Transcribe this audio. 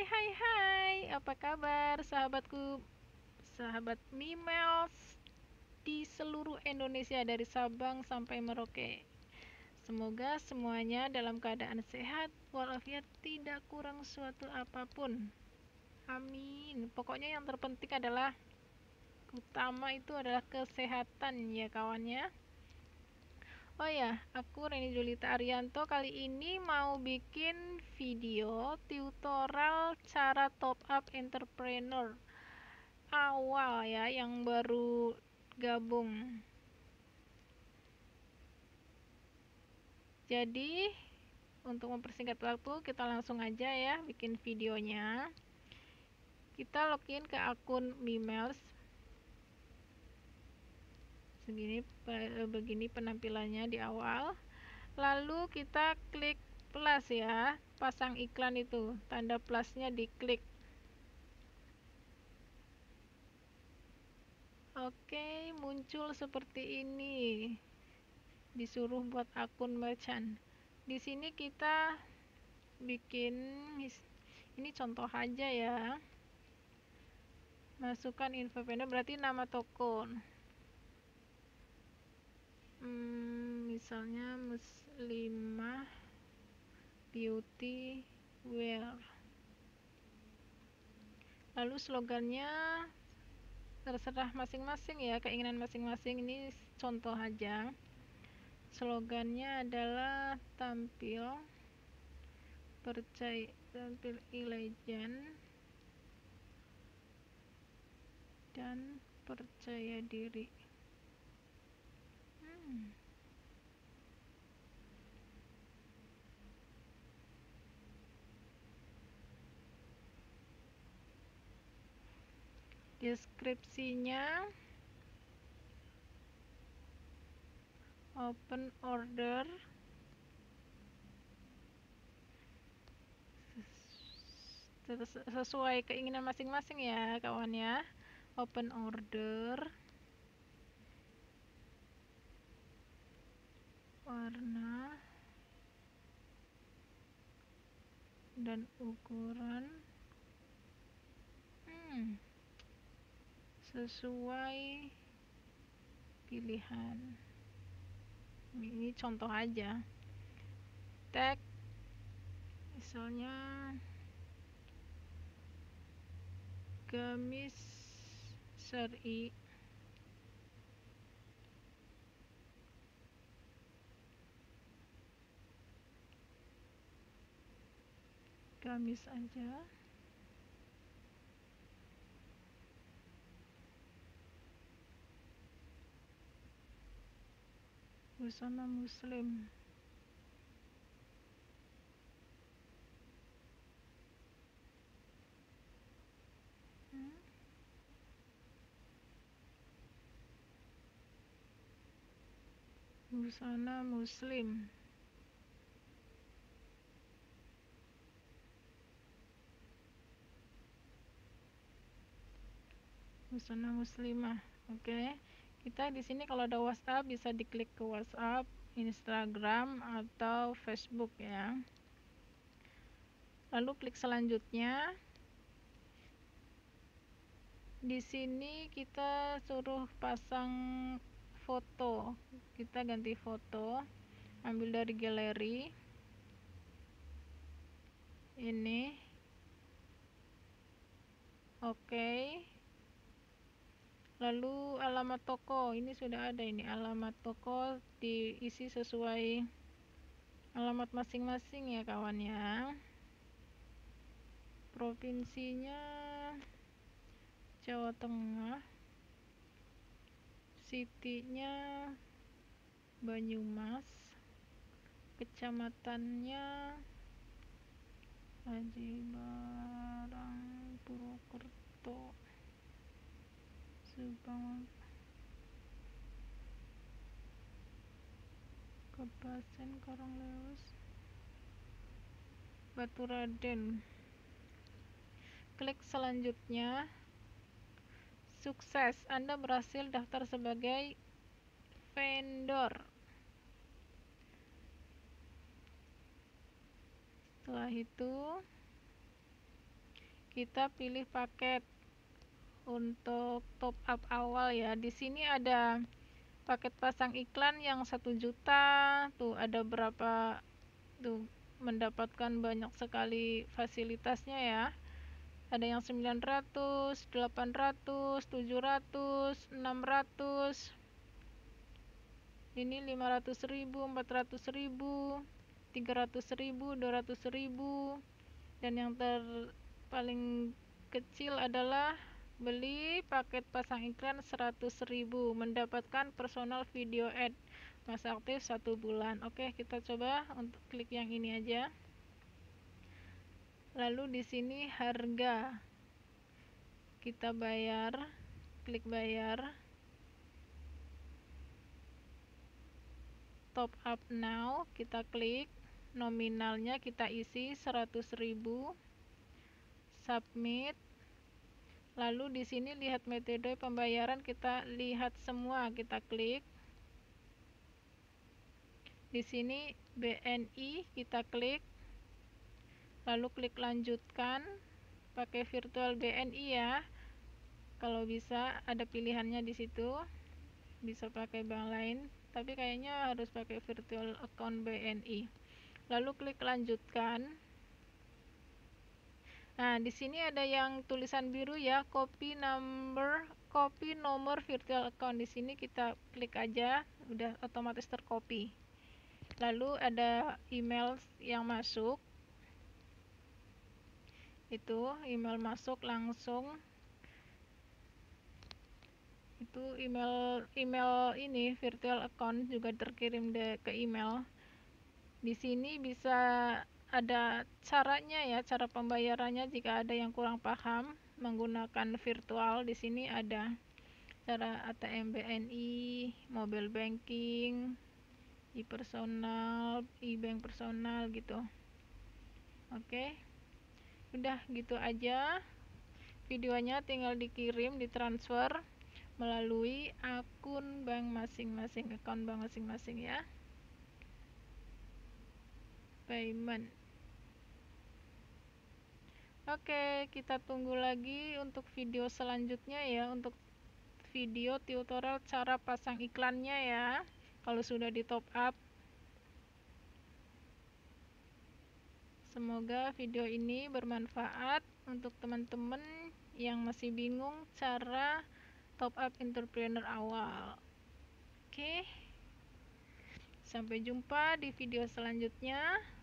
Hai hai hai, apa kabar sahabatku, sahabat Mimels di seluruh Indonesia dari Sabang sampai Merauke. Semoga semuanya dalam keadaan sehat walafiat tidak kurang suatu apa pun. Amin. Pokoknya yang terpenting adalah utama itu adalah kesehatan ya kawannya. Oh ya, aku Reni Julita Arianto kali ini mau bikin video tutorial cara top up entrepreneur awal ya yang baru gabung. Jadi, untuk mempersingkat waktu, kita langsung aja ya bikin videonya. Kita login ke akun Mimels segini begini penampilannya di awal. Lalu kita klik plus ya pasang iklan itu tanda plusnya diklik. Oke muncul seperti ini. Disuruh buat akun merchant. Di sini kita bikin ini contoh aja ya. Masukkan info vendor berarti nama toko hmm, misalnya muslimah beauty wear. Lalu slogannya terserah masing-masing ya keinginan masing-masing. Ini contoh aja. Slogannya adalah tampil percaya tampil dan percaya diri deskripsinya open order. Sesuai keinginan masing-masing ya kawan ya. Open order warna dan ukuran hmm, sesuai pilihan. Ini contoh aja. Tag misalnya gamis seri gamis aja. Busana muslim. Hmm? busana muslim busana muslimah. Oke. Okay. kita di sini kalau ada WhatsApp bisa diklik ke WhatsApp Instagram atau Facebook ya. Lalu klik selanjutnya. Di sini kita suruh pasang foto. Kita ganti foto ambil dari galeri. Ini. Oke. okay lalu alamat toko ini sudah ada ini alamat toko diisi sesuai alamat masing-masing ya kawan ya. Provinsinya Jawa Tengah city-nya Banyumas kecamatannya Haji Subang Kabupaten Karanglewas Baturaden. Klik selanjutnya. Sukses. Anda berhasil daftar sebagai vendor. Setelah itu kita pilih paket untuk top up awal ya di sini ada paket pasang iklan yang satu juta. Tuh ada berapa? Tuh mendapatkan banyak sekali fasilitasnya ya. Ada yang 900 800 700 600 ini 500.000 400.000 300.000 200.000 dan yang ter paling kecil adalah beli paket pasang iklan 100.000 mendapatkan personal video ad masa aktif satu bulan. Oke kita coba untuk klik yang ini aja. Lalu di sini harga. Kita bayar klik bayar. Top up now kita klik. Nominalnya kita isi 100.000 submit lalu di sini lihat metode pembayaran kita lihat semua. Kita klik. Di sini BNI kita klik. Lalu klik lanjutkan. Pakai virtual BNI ya. Kalau bisa ada pilihannya di situ. Bisa pakai bank lain tapi kayaknya harus pakai virtual account BNI lalu klik lanjutkan nah di sini ada yang tulisan biru ya copy number copy nomor virtual account. Di sini kita klik aja udah otomatis tercopy. Lalu ada email yang masuk. Itu email masuk langsung. Itu email email ini virtual account juga terkirim de, ke email. Di sini bisa ada caranya ya cara pembayarannya. Jika ada yang kurang paham menggunakan virtual di sini ada cara ATM BNI mobile banking e-personal e-bank personal gitu. Oke? Udah gitu aja. Videonya tinggal dikirim ditransfer melalui akun bank masing-masing akun bank masing-masing ya. Payment oke kita tunggu lagi untuk video selanjutnya ya untuk video tutorial cara pasang iklannya ya kalau sudah di top up Semoga video ini bermanfaat untuk teman-teman yang masih bingung cara top up entrepreneur awal. Oke. Sampai jumpa di video selanjutnya.